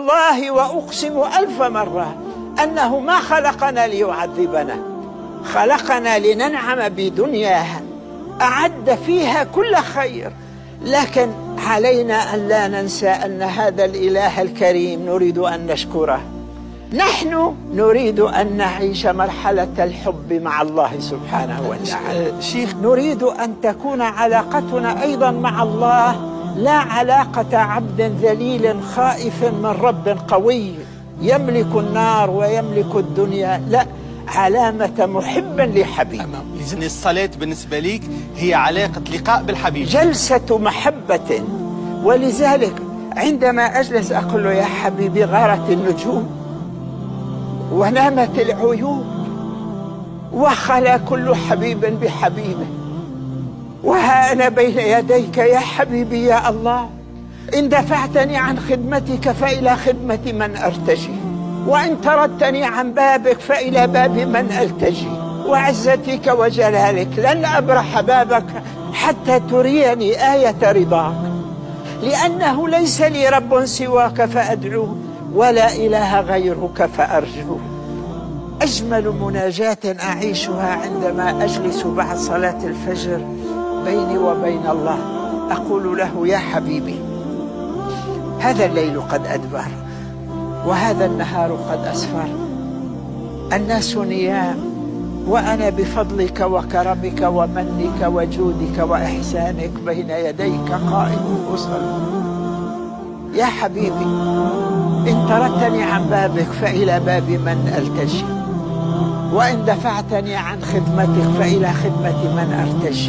والله وأقسم ألف مرة أنه ما خلقنا ليعذبنا. خلقنا لننعم بدنياها أعد فيها كل خير. لكن علينا أن لا ننسى أن هذا الإله الكريم نريد أن نشكره. نحن نريد أن نعيش مرحلة الحب مع الله سبحانه وتعالى. شيخ نريد أن تكون علاقتنا أيضا مع الله لا علاقة عبد ذليل خائف من رب قوي. يملك النار ويملك الدنيا. لا علامة محب لحبيب. إذن الصلاة بالنسبة ليك هي علاقة لقاء بالحبيب. جلسة محبة. ولذلك عندما أجلس أقول له يا حبيبي غارت النجوم ونامت العيون وخلا كل حبيب بحبيبه. وها أنا بين يديك يا حبيبي يا الله. إن دفعتني عن خدمتك فإلى خدمة من أرتجي. وإن طردتني عن بابك فإلى باب من ألتجي. وعزتك وجلالك لن أبرح بابك حتى تريني آية رضاك. لأنه ليس لي رب سواك فأدعوه ولا إله غيرك فأرجوه أجمل مناجاة أعيشها عندما أجلس بعد صلاة الفجر. بيني وبين الله أقول له يا حبيبي هذا الليل قد أدبر وهذا النهار قد أسفر. الناس نيام وأنا بفضلك وكرمك ومنك وجودك وإحسانك بين يديك قائم أصلي يا حبيبي إن طردتني عن بابك فإلى باب من ألتجي وإن دفعتني عن خدمتك فإلى خدمة من أرتجي